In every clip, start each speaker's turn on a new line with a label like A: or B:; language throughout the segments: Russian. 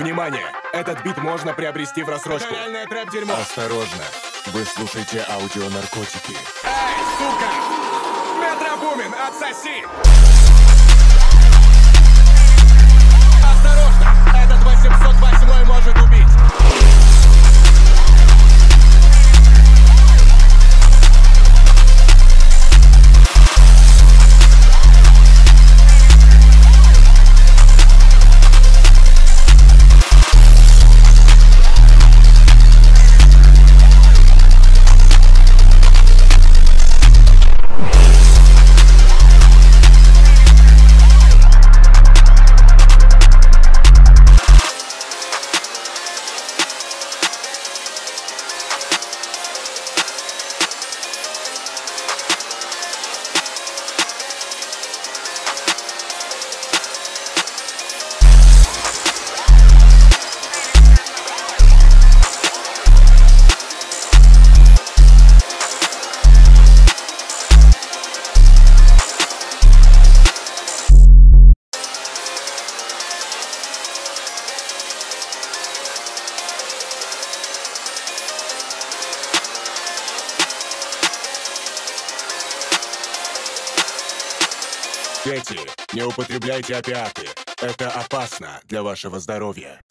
A: Внимание! Этот бит можно приобрести в рассрочку.
B: реальное трэп-дерьмо.
A: Осторожно! Вы слушаете аудионаркотики.
B: Эй, сука! Метробумен, отсоси!
A: Дети, не употребляйте опиаты. Это опасно для вашего здоровья.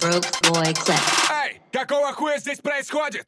C: Broke boy clip.
B: Эй, какого хуя здесь происходит?